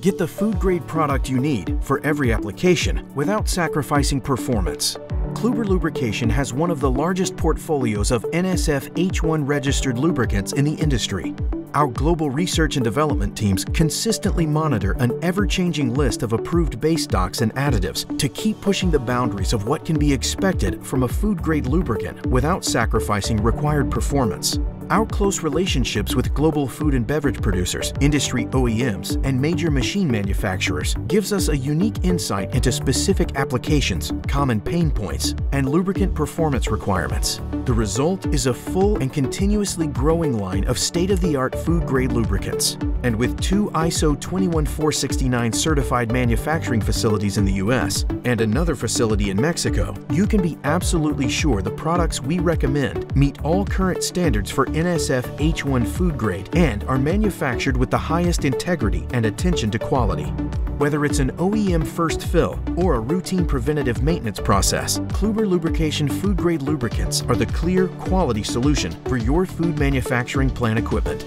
Get the food grade product you need for every application without sacrificing performance. Klüber Lubrication has one of the largest portfolios of NSF H1 registered lubricants in the industry. Our global research and development teams consistently monitor an ever changing list of approved base stocks and additives to keep pushing the boundaries of what can be expected from a food grade lubricant without sacrificing required performance. Our close relationships with global food and beverage producers, industry OEMs, and major machine manufacturers gives us a unique insight into specific applications, common pain points, and lubricant performance requirements. The result is a full and continuously growing line of state-of-the-art food-grade lubricants. And with two ISO 21469 certified manufacturing facilities in the US and another facility in Mexico, you can be absolutely sure the products we recommend meet all current standards for NSF H1 food grade and are manufactured with the highest integrity and attention to quality. Whether it's an OEM first fill or a routine preventative maintenance process, Klüber Lubrication food grade lubricants are the clear quality solution for your food manufacturing plant equipment.